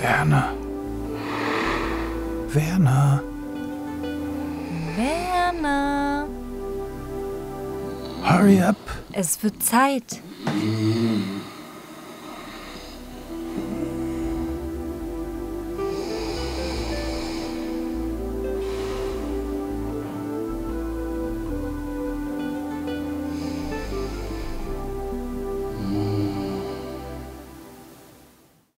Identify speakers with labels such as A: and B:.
A: Werner. Werner.
B: Werner.
A: Hurry up.
B: Es wird Zeit. Mm.